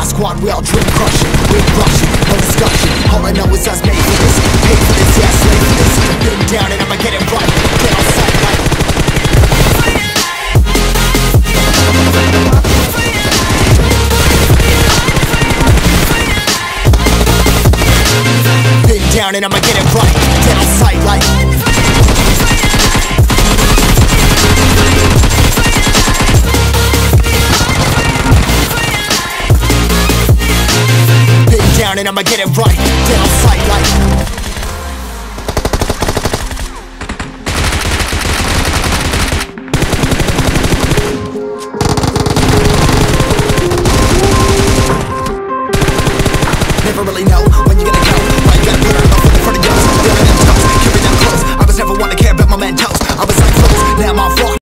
My squad, we all dream crushing. We're rushing, no discussion. All I know is us made for this. Paid for this, yeah, for this. Been down and I'ma get it right. Get on sight like. Been down and I'ma get it right. Get on sight like. down and I'ma get it right. Then I'll fight like Never really know when you're gonna go. Why you gotta put up in front of yours Feeling them toes, carry them close I was never one to care about my mental